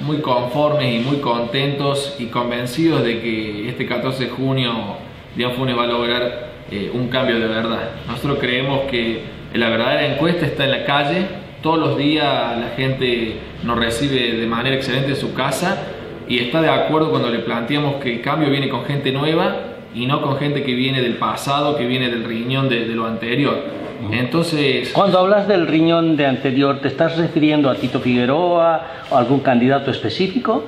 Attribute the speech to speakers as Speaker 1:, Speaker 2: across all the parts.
Speaker 1: muy conformes y muy contentos y convencidos de que este 14 de junio Dianfune va a lograr eh, un cambio de verdad. Nosotros creemos que la verdadera encuesta está en la calle, todos los días la gente nos recibe de manera excelente en su casa y está de acuerdo cuando le planteamos que el cambio viene con gente nueva y no con gente que viene del pasado, que viene del riñón de, lo anterior. Entonces...
Speaker 2: Cuando hablas del riñón de anterior, ¿te estás refiriendo a Tito Figueroa o algún candidato específico?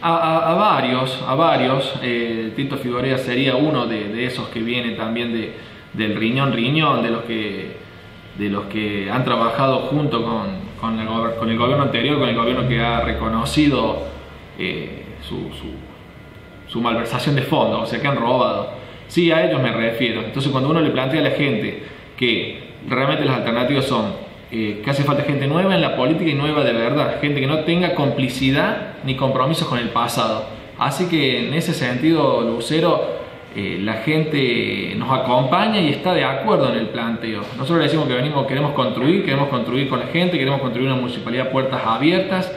Speaker 1: A, varios, a varios. Eh, Tito Figueroa sería uno de, esos que viene también de, del riñón riñón, de los que, de los que han trabajado junto con, con, el, con el gobierno anterior, con el gobierno que ha reconocido eh, su, malversación de fondos, o sea, que han robado. Sí, a ellos me refiero. Entonces, cuando uno le plantea a la gente que realmente las alternativas son eh, que hace falta gente nueva en la política y nueva de verdad, gente que no tenga complicidad ni compromisos con el pasado. Así que en ese sentido, Lucero, eh, la gente nos acompaña y está de acuerdo en el planteo. Nosotros le decimos que venimos, queremos construir, queremos construir con la gente, queremos construir una municipalidad puertas abiertas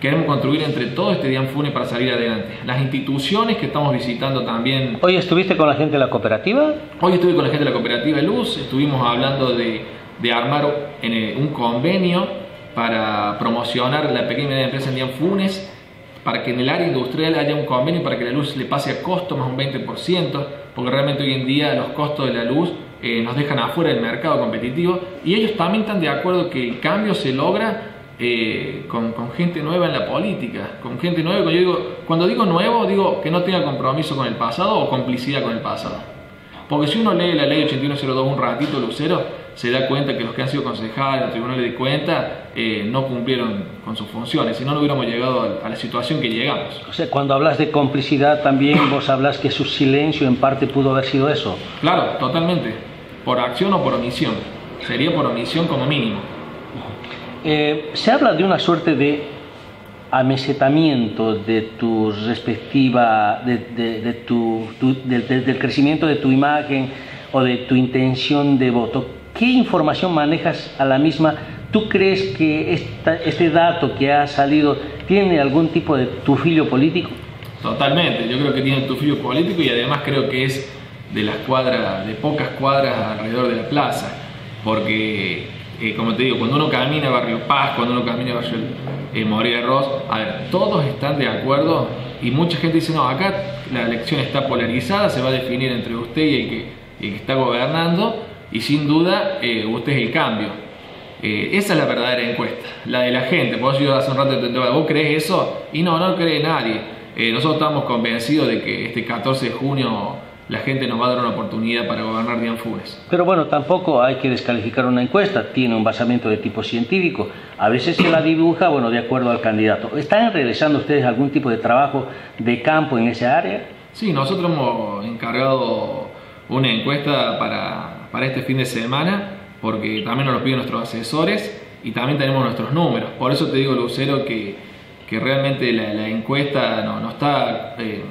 Speaker 1: queremos construir entre todo este Dianfune para salir adelante. Las instituciones que estamos visitando también.
Speaker 2: ¿Hoy estuviste con la gente de la cooperativa?
Speaker 1: Hoy estuve con la gente de la cooperativa Luz, estuvimos hablando de, de armar un convenio para promocionar la pequeña y media empresa en Dianfunes, para que en el área industrial haya un convenio para que la luz le pase a costo más un 20%, porque realmente hoy en día los costos de la luz eh, nos dejan afuera del mercado competitivo y ellos también están de acuerdo que el cambio se logra eh, con, gente nueva en la política, con gente nueva, cuando, yo digo, cuando digo nuevo, digo que no tenga compromiso con el pasado o complicidad con el pasado. Porque si uno lee la ley 8102 un ratito, Lucero, se da cuenta que los que han sido concejales, los tribunales de cuenta, eh, no cumplieron con sus funciones, si no, no hubiéramos llegado a la situación que llegamos.
Speaker 2: O sea, cuando hablas de complicidad también vos hablas que su silencio en parte pudo haber sido eso.
Speaker 1: Claro, totalmente. Por acción o por omisión. Sería por omisión como mínimo.
Speaker 2: Eh, se habla de una suerte de amesetamiento de tu respectiva, de, tu, del crecimiento de tu imagen o de tu intención de voto. ¿Qué información manejas a la misma? ¿Tú crees que este dato que ha salido tiene algún tipo de tufillo político?
Speaker 1: Totalmente, yo creo que tiene tufillo político y además creo que es de las cuadras, de pocas cuadras alrededor de la plaza, porque eh, como te digo, cuando uno camina Barrio Paz, cuando uno camina Barrio eh, Moreira Ross, a ver, todos están de acuerdo y mucha gente dice, no, acá la elección está polarizada, se va a definir entre usted y el que, está gobernando y sin duda eh, usted es el cambio. Eh, esa es la verdadera encuesta, la de la gente. Por eso yo hace un rato te ¿vos crees eso? Y no, no cree nadie. nosotros estamos convencidos de que este 14 de junio la gente nos va a dar una oportunidad para gobernar bien Funes.
Speaker 2: Pero bueno, tampoco hay que descalificar una encuesta, tiene un basamento de tipo científico. A veces se la dibuja, bueno, de acuerdo al candidato. ¿Están realizando ustedes algún tipo de trabajo de campo en esa área?
Speaker 1: Sí, nosotros hemos encargado una encuesta para, para este fin de semana, porque también nos lo piden nuestros asesores y también tenemos nuestros números. Por eso te digo, Lucero, que, que realmente la, encuesta no, no está... Eh,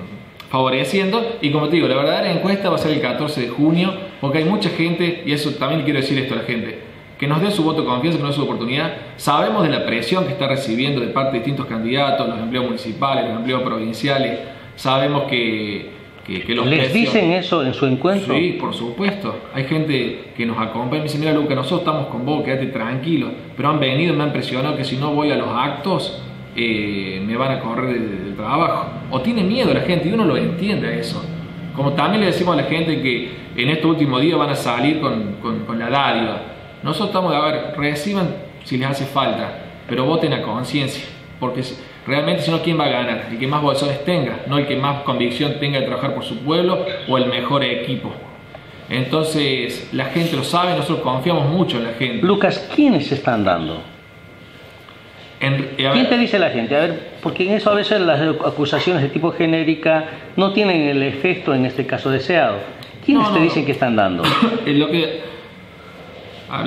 Speaker 1: favoreciendo. Y como te digo, la verdadera encuesta va a ser el 14 de junio, porque hay mucha gente, y eso también quiero decir esto a la gente, que nos dé su voto de confianza, que nos dé su oportunidad. Sabemos de la presión que está recibiendo de parte de distintos candidatos, los empleos municipales, los empleos provinciales. Sabemos que, que, los
Speaker 2: ¿Les dicen eso en su encuentro?
Speaker 1: Sí, por supuesto. Hay gente que nos acompaña y me dice, mira Luca, nosotros estamos con vos, quédate tranquilo. Pero han venido y me han presionado que si no voy a los actos, eh, me van a correr del, trabajo. O tiene miedo la gente y uno lo entiende a eso. Como también le decimos a la gente que en estos últimos días van a salir con, con, la dádiva. Nosotros estamos, a ver, reciban si les hace falta, pero voten a conciencia. Porque realmente si no, ¿quién va a ganar? El que más bolsones tenga, no el que más convicción tenga de trabajar por su pueblo o el mejor equipo. Entonces, la gente lo sabe, nosotros confiamos mucho en la gente.
Speaker 2: Lucas, ¿quiénes están dando? ¿Quién te dice la gente? A ver, porque en eso a veces las acusaciones de tipo genérica no tienen el efecto en este caso deseado. ¿Quiénes te dicen que están dando?
Speaker 1: lo que,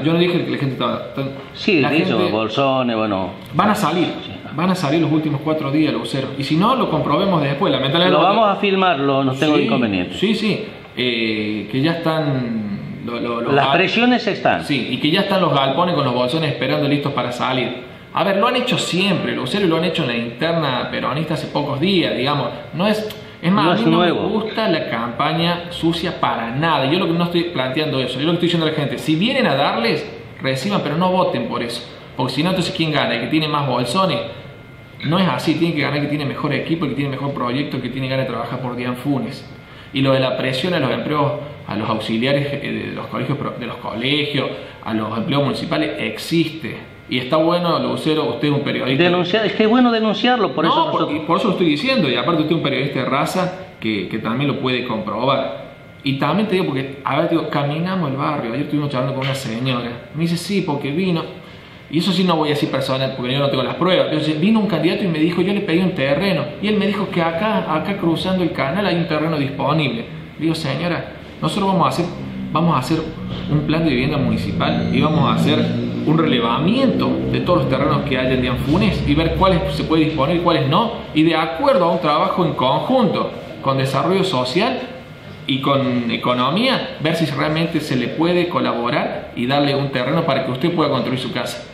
Speaker 1: yo no dije que la gente estaba...
Speaker 2: Sí, la gente, bolsones, bueno...
Speaker 1: Van a salir, van a salir los últimos cuatro días los ceros. Y si no, lo comprobemos después.
Speaker 2: Lamentablemente... Lo vamos a filmarlo, no tengo inconveniente.
Speaker 1: Sí, sí, eh, que ya están...
Speaker 2: Las presiones están.
Speaker 1: Sí, y que ya están los galpones con los bolsones esperando listos para salir. A ver, lo han hecho siempre, los lo han hecho en la interna peronista hace pocos días, digamos. No es, es más,
Speaker 2: No
Speaker 1: a mí no
Speaker 2: nuevo.
Speaker 1: me gusta la campaña sucia para nada. Yo lo que no estoy planteando eso, yo lo que estoy diciendo a la gente, si vienen a darles, reciban, pero no voten por eso. Porque si no, entonces ¿quién gana? El que tiene más bolsones. No es así, tiene que ganar el que tiene mejor equipo, el que tiene mejor proyecto, el que tiene ganas de trabajar por Dian Funes. Y lo de la presión a los empleos, a los auxiliares eh, de los colegios, de los colegios, a los empleos municipales, existe. Y está bueno, Lucero, usted es un periodista.
Speaker 2: Denunciar, es que es bueno denunciarlo, por
Speaker 1: no,
Speaker 2: eso
Speaker 1: por,
Speaker 2: nosotros...
Speaker 1: por eso lo estoy diciendo, y aparte usted es un periodista de raza que, que también lo puede comprobar. Y también te digo, porque, a ver, digo, caminamos el barrio, ayer estuvimos charlando con una señora, me dice, sí, porque vino, y eso sí no voy a decir personal, porque yo no tengo las pruebas, dice, vino un candidato y me dijo, yo le pedí un terreno, y él me dijo que acá, acá cruzando el canal hay un terreno disponible. Digo, señora, nosotros vamos a hacer, vamos a hacer un plan de vivienda municipal y vamos a hacer un relevamiento de todos los terrenos que hay en Dianfunes y ver cuáles se puede disponer y cuáles no, y de acuerdo a un trabajo en conjunto con desarrollo social y con economía, ver si realmente se le puede colaborar y darle un terreno para que usted pueda construir su casa.